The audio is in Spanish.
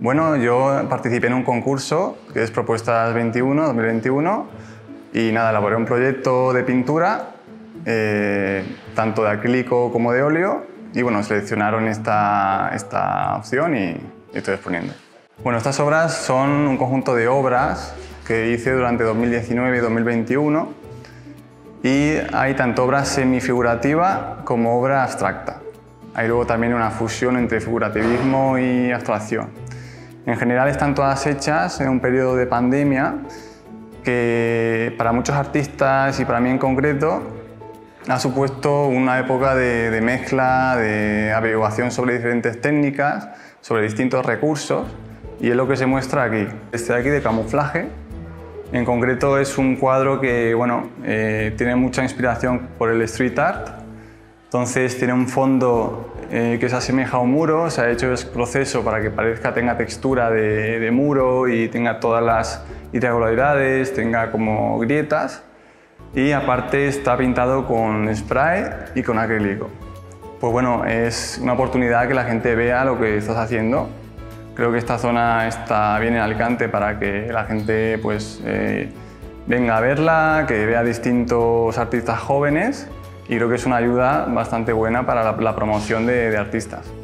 Bueno, yo participé en un concurso que es Propuestas 21, 2021, y nada, elaboré un proyecto de pintura, eh, tanto de acrílico como de óleo, y bueno, seleccionaron esta, esta opción y, y estoy exponiendo. Bueno, estas obras son un conjunto de obras que hice durante 2019 y 2021 y hay tanto obra semifigurativa como obra abstracta. Hay luego también una fusión entre figurativismo y abstracción. En general están todas hechas en un periodo de pandemia que para muchos artistas y para mí en concreto ha supuesto una época de, de mezcla, de averiguación sobre diferentes técnicas, sobre distintos recursos y es lo que se muestra aquí. Este de aquí de camuflaje, en concreto es un cuadro que bueno, eh, tiene mucha inspiración por el street art, entonces tiene un fondo eh, que se asemeja a un muro, se ha hecho ese proceso para que parezca, tenga textura de, de muro y tenga todas las irregularidades, tenga como grietas. Y aparte está pintado con spray y con acrílico. Pues bueno, es una oportunidad que la gente vea lo que estás haciendo. Creo que esta zona está bien en Alicante para que la gente pues, eh, venga a verla, que vea distintos artistas jóvenes y creo que es una ayuda bastante buena para la, promoción de artistas.